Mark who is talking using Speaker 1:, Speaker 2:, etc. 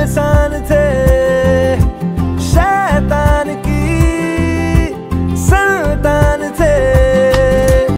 Speaker 1: the sun.